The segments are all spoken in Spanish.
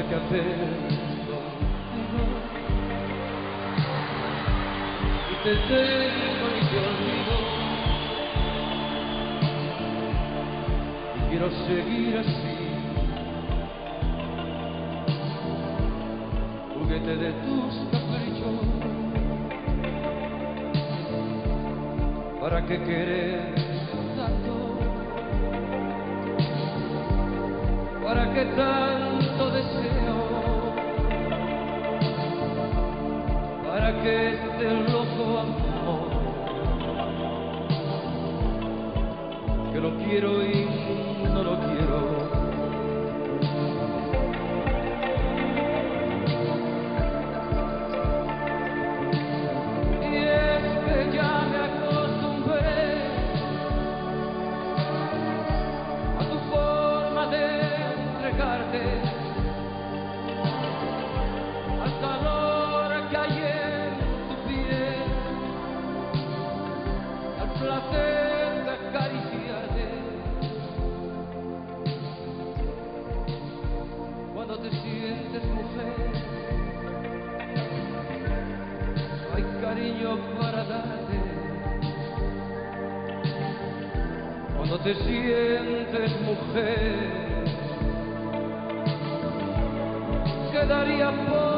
hacer contigo. Y te tengo y te olvido. Y quiero seguir así. Juguete de tus caprichos. ¿Para qué querer? ¿Para qué tanto Que lo quiero y no lo quiero. Y Cuando te sientes mujer, quedaría por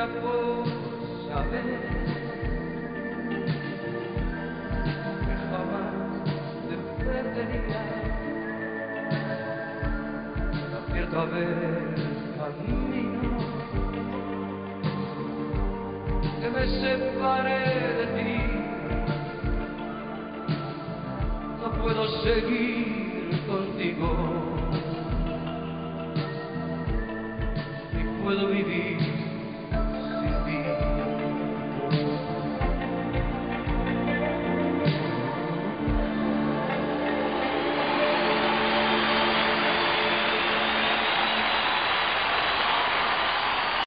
Quedaría por saber que jamás te perdería. Acierto a ver camino que me separe de ti. No puedo seguir contigo, ni puedo vivir